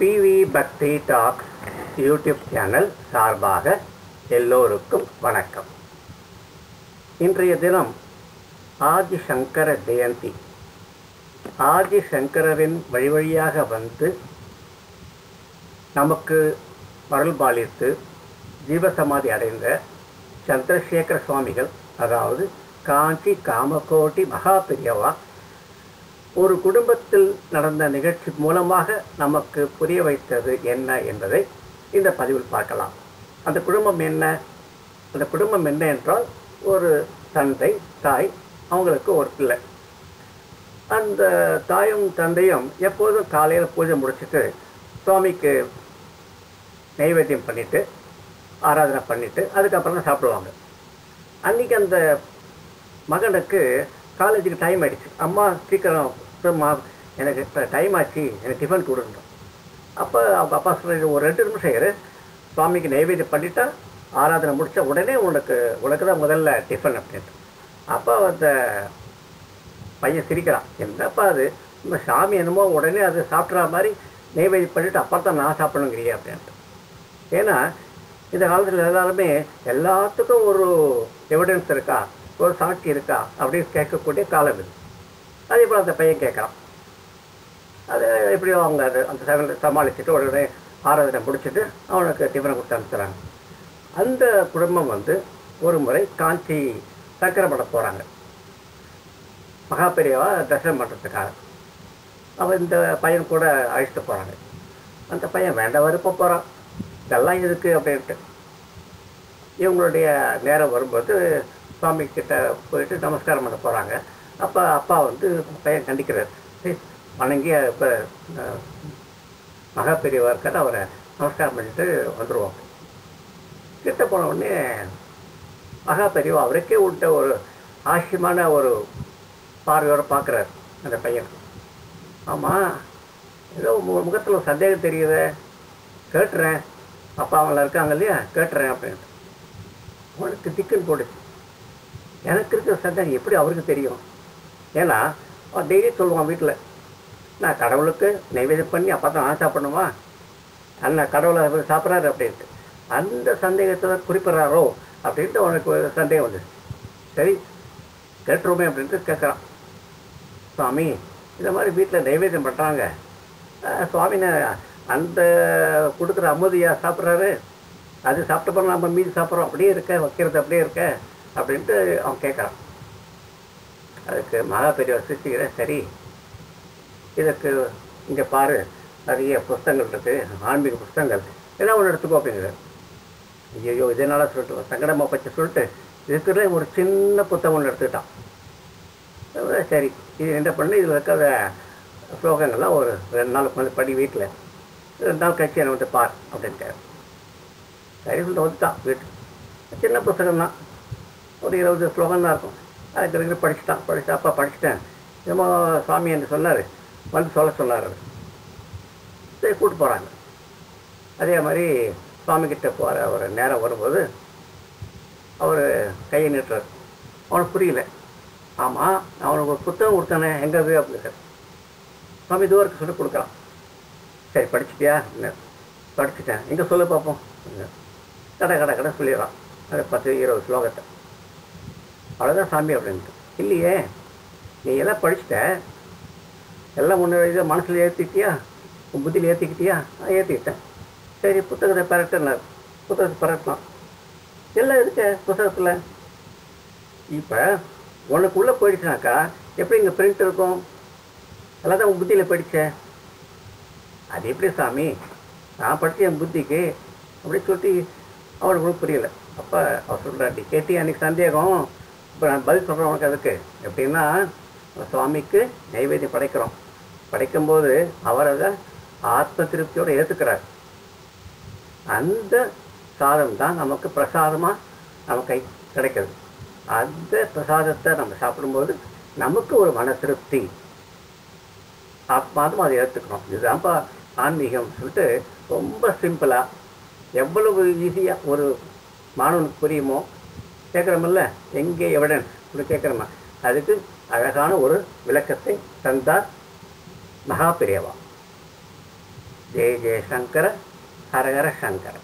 PV பக்தி talk YouTube channel சார்பாக எல்லோருக்கும் வணக்கம். இன்றைய தினம் ஆதிசங்கர ஜெயந்தி. ஆதிசங்கரின் வழி வழியாக வந்து நமக்கு அருள் பாலித்து ஜீவசமாதி அடைந்த சந்திரசேகர சுவாமிகள் அதாவது காஞ்சி காமகோட்டி மகா பெரியவா ஒரு குடும்பத்தில் நடந்த நிகழ்ச்சி மூலமாக நமக்கு புரிய வைத்தது என்ன என்பதை இந்த பதிவில் பார்க்கலாம். அந்த குடும்பம் என்ன? அந்த குடும்பம் என்ன என்றால் ஒரு தந்தை தாய் அவங்களுக்கு ஒரு பிள்ளை. அந்த தாயும் தந்தையும் எப்போதும் காலையில் பூஜை முடிச்சுட்டு சுவாமிக்கு நைவேத்தியம் பண்ணிவிட்டு ஆராதனை பண்ணிவிட்டு அதுக்கப்புறம் தான் சாப்பிடுவாங்க. அன்றைக்கி அந்த மகனுக்கு காலேஜுக்கு டைம் ஆகிடுச்சு அம்மா சீக்கிரம் எனக்கு இப்போ டைம் ஆச்சு எனக்கு டிஃபன் கொடுன்றோம் அப்போ அவங்க அப்பா சொல்கிற ஒரு ரெண்டு நிமிஷம் இரு. சுவாமிக்கு நைவேத்தியம் பண்ணிட்டா ஆராதனை முடித்தா உடனே உனக்கு உனக்கு தான் முதல்ல டிஃபன் அப்படின்ட்டு அப்போ அந்த பையன் சிரிக்கிறான். என்னப்பா அது? நம்ம சாமி என்னமோ உடனே அது சாப்பிட்ற மாதிரி நெய்வேதி பண்ணிட்டு அப்புறம் தான் நான் சாப்பிடணுங்கிறியே அப்படின்ட்டு ஏன்னா இந்த காலத்தில் எல்லாருமே எல்லாத்துக்கும் ஒரு எவிடன்ஸ் இருக்கா? ஒரு சாட்சி இருக்கா? அப்படின்னு கேட்கக்கூடிய காலம் இது. அதே போல் அந்த பையன் கேட்குறான். அது எப்படியோ அவங்க அது அந்த சகல சமாளிச்சுட்டு உடனே ஆராதனை முடிச்சுட்டு அவனுக்கு டிஃபனை கொடுத்து அனுப்பிச்சுறாங்க அந்த குடும்பம் வந்து ஒரு முறை காஞ்சி சக்கரப்பட போகிறாங்க மகா பெரியவா தரிசனம் பண்ணுறதுக்காக அவன் இந்த பையன் கூட அழைச்சிட்டு போகிறாங்க அந்த பையன் வேண்ட விருப்ப போகிறான் இதெல்லாம் எதுக்கு அப்படின்ட்டு. இவங்களுடைய நேரம் வரும்போது சுவாமி கிட்ட போயிட்டு நமஸ்காரம் பண்ண போகிறாங்க அப்போ அப்பா வந்து பையன் கண்டிக்கிறார். சரி வணங்கி இப்போ மகா பெரியவா இருக்காரு அவரை நமஸ்காரம் பண்ணிட்டு வந்துடுவோம் கிட்ட போன உடனே மகா பெரியவா அவருக்கே விட்ட ஒரு ஆசியமான ஒரு பார்வையோடு பார்க்குறாரு அந்த பையன். ஆமாம் ஏதோ முகத்தில் சந்தேகம் தெரியுதே கேட்டுறேன். அப்பா அவங்கள இருக்காங்க இல்லையா? கேட்டுறேன் அப்படின்ட்டு. அவனுக்கு திக்குன்னு போடுச்சு எனக்கு இருக்கிற சந்தேகம் எப்படி அவருக்கு தெரியும்? ஏன்னா டெய்லி சொல்லுவான் வீட்டில் நான் கடவுளுக்கு நைவேதம் பண்ணி அப்போ தான் நான் சாப்பிடணுமா அண்ணா கடவுளை அவர் சாப்பிட்றாரு அப்படின்ட்டு. அந்த சந்தேகத்தை குறிப்பிட்றாரோ அப்படின்ட்டு அவனுக்கு ஒரு சந்தேகம் வந்துச்சு சரி கேட்டுருமே அப்படின்ட்டு கேட்குறான். சுவாமி இந்த மாதிரி வீட்டில் நைவேத்தியம் பண்ணுறாங்க சுவாமினை அந்த கொடுக்குற அமுதியா சாப்பிட்றாரு. அது சாப்பிட்ட பிறகு நம்ம மீதி சாப்பிட்றோம். அப்படியே இருக்க வைக்கிறது அப்படியே இருக்க. அப்படின்ட்டு அவன் கேட்குறான். அதுக்கு மகா பெரியவர் சிரிச்சுக்கிற சரி இதற்கு இங்கே பாரு நிறைய புஸ்தகங்கள் இருக்குது ஆன்மீக புஸ்தகங்கள் ஏன்னா ஒன்று எடுத்துக்கோ அப்படிங்கிறார். ஐயோ இதனால் சொல்லிட்டு சங்கடமாக பற்றி சொல்லிட்டு இருக்கிற ஒரு சின்ன புத்தகம் ஒன்று எடுத்துக்கிட்டான். சரி இது என்ன பண்ணு இதில் இருக்கிற ஸ்லோகங்கள்லாம் ஒரு ரெண்டு நாள் வந்து படி வீட்டில் ரெண்டு நாள் கழிச்சு என்னை வந்து பார் அப்படின்ட்டார். சரி சொல்லிட்டு வந்துட்டான் வீட்டு சின்ன புத்தகம் தான் ஒரு இருபது ஸ்லோகம் தான் இருக்கும். அதுக்கு இருக்கிற படிச்சுட்டான். படிச்சு அப்பா படிச்சுட்டேன். என்னமோ சாமி என்று சொன்னார். வந்து சொல்ல சொன்னார் அவர். சரி கூப்பிட்டு போகிறாங்க அதே மாதிரி சுவாமிகிட்ட போகிற அவர் நேரம் வரும்போது அவர் கையை நீட்டுறார். அவனுக்கு புரியல. ஆமாம் அவனுக்கு ஒரு புத்தகம் கொடுத்தானே எங்கே அது அப்படின்னு சுவாமி தூரத்துக்கு சொல்லி கொடுக்குறான். சரி படிச்சிட்டியா? படிச்சுட்டேன். இங்கே சொல்ல பார்ப்போம் கடை கடை கடை சொல்லிடுறான். அது பத்து இருபது ஸ்லோகத்தை. அவ்வளோதான் சாமி அப்படின்ட்டு இல்லையே நீ எல்லாம் படிச்சிட்ட? எல்லாம் ஒன்று இதை மனசில் ஏற்றிக்கிட்டியா உன் புத்தியில் ஏற்றிக்கிட்டியா நான் ஏற்றிக்கிட்டேன் சரி புத்தகத்தை பரட்டினார் புத்தகத்தை பரட்டலாம். எல்லாம் இருக்கு புத்தகத்தில்? இப்போ உனக்குள்ளே போயிடுச்சுனாக்கா எப்படி இங்கே பிரிண்ட் இருக்கும்? எல்லாம் தான் உன் புத்தியில் படித்தேன் அது எப்படி சாமி? நான் படித்த என் புத்திக்கு அப்படின்னு சொல்லிட்டு அவனுக்கு புரியலை புரியல. அப்போ அவர் சொல்கிறார் நீ கேட்டி அன்றைக்கி சந்தேகம். இப்போ நான் பதில் சொல்கிறேன் உனக்கு அதுக்கு. எப்படின்னா சுவாமிக்கு நைவேத்தியம் படைக்கிறோம். படைக்கும்போது அவர் அதை ஆத்ம திருப்தியோடு ஏற்றுக்கிறார் அந்த சாதம் தான் நமக்கு பிரசாதமாக நமக்கு கிடைக்கிறது. அந்த பிரசாதத்தை நம்ம சாப்பிடும்போது நமக்கு ஒரு மன திருப்தி. ஆத்மாதம் அதை ஏற்றுக்கணும் இதுதான்ப்பா ஆன்மீகம் சொல்லிட்டு ரொம்ப சிம்பிளாக எவ்வளவு ஈஸியாக ஒரு மாணவனுக்கு புரியுமோ கேட்குறோமில்ல எங்கே எவடன்? இப்படி கேட்குறோமா? அதுக்கு அழகான ஒரு விளக்கத்தை தந்தார் மகா ஜெய ஜெயசங்கர ஹரஹர சங்கர.